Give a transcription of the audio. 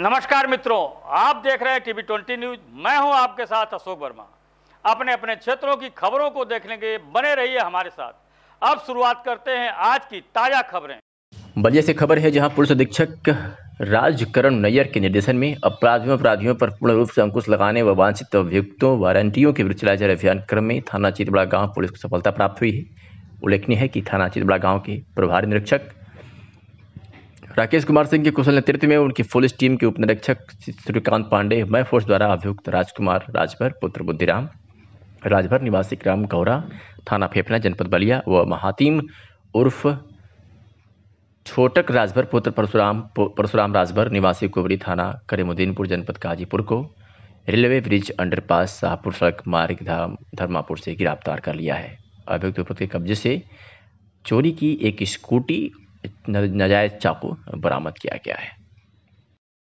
नमस्कार मित्रों, आप देख रहे हैं टीवी ट्वेंटी न्यूज़। मैं हूँ आपके साथ अशोक वर्मा। अपने अपने क्षेत्रों की खबरों को देखने के बने रहिए हमारे साथ। अब शुरुआत करते हैं आज की ताज़ा खबरें। बलिया से खबर है जहाँ पुलिस अधीक्षक राजकरण नैयर के निर्देशन में अपराधियों अपराधियों पर पूर्ण रूप से अंकुश लगाने वांछित अभियुक्तों, वारंटियों के विरुद्ध चलाए अभियान क्रम में थाना चितबड़ा गाँव पुलिस को सफलता प्राप्त हुई है। उल्लेखनीय है कि थाना चितबड़ा गाँव के प्रभारी निरीक्षक राकेश कुमार सिंह के कुशल नेतृत्व में उनकी पुलिस टीम के उप निरीक्षक सूर्यकांत पांडे मय फोर्स द्वारा अभियुक्त राजकुमार राजभर, पुत्र बुद्धिराम, राजभर निवासी ग्राम गौरा, थाना फेफना जनपद बलिया व महातीम उर्फ़ छोटक राजभर, पुत्र परशुराम परशुराम राजभर, निवासी कुबरी थाना करीमुद्दीनपुर, जनपद काजीपुर को रेलवे ब्रिज अंडरपास शाहपुर सड़क मार्ग धाम, धर्मापुर से गिरफ़्तार कर लिया है। अभियुक्त के कब्जे से चोरी की एक स्कूटी नाजायज़ चाकू बरामद किया गया है।